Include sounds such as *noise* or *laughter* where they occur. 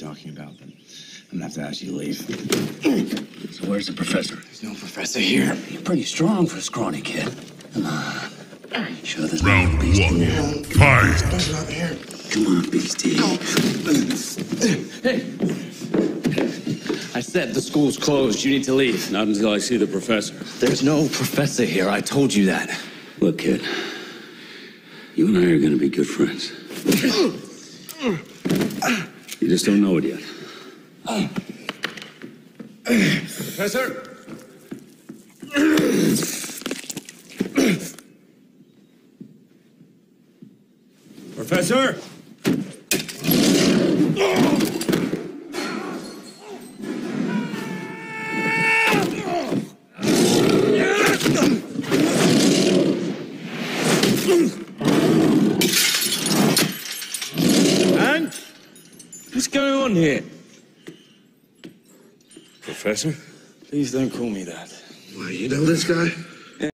you're talking about, but I'm gonna have to ask you to leave. *clears throat* So where's the professor? There's no professor here. You're pretty strong for a scrawny kid. Come on. Sure, there's no Round beastie one. now. Fight! There's not here. Come on, beastie. Hey! I said the school's closed. You need to leave. Not until I see the professor. There's no professor here. I told you that. Look, kid. You and I are gonna be good friends. *clears throat* You just don't know it yet. Professor? Professor? And? What's going on here? Professor? Please don't call me that. Why, you know this guy?